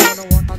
I don't wanna.